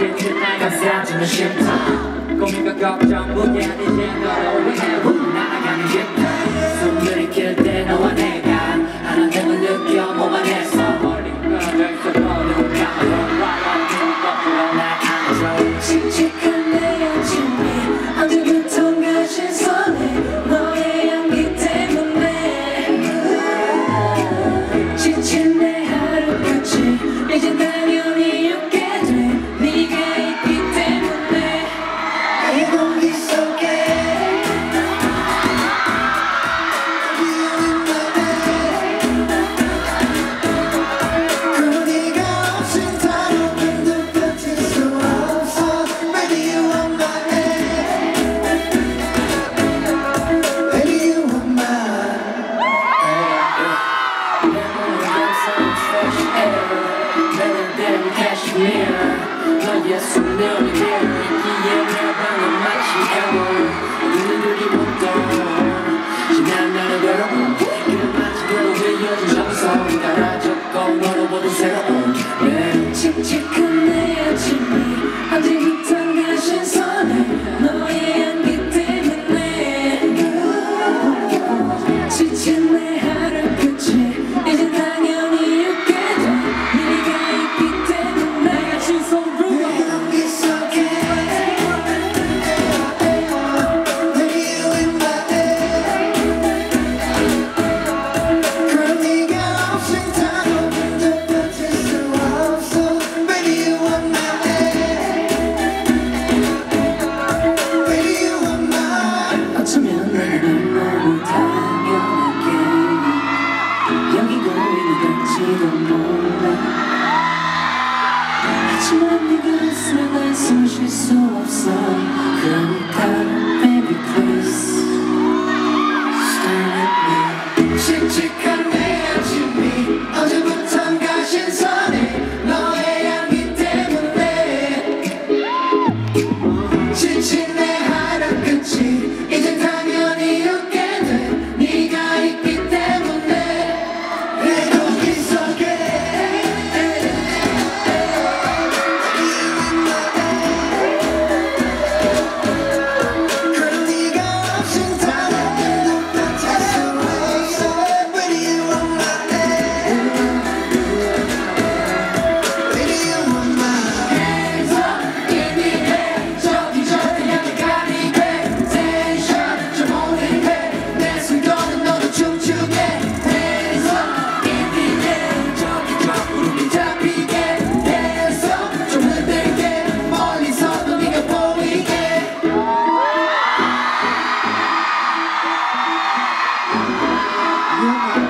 Get to my sound in the ship top. Kom in mijn kap, jumbo, gerne, gerne, oh, we hebben 숙명이 되어있기에 가방은 마치 해원 눈들이 못던 지난 날의 괴로움 길을 마치 괴로 되어준 정성이 달아졌고 너로 보던 새로운 칙칙한 내 아침이 어디부턴가 신선해 너의 향기 때문에 지친 내 Amen. Yeah.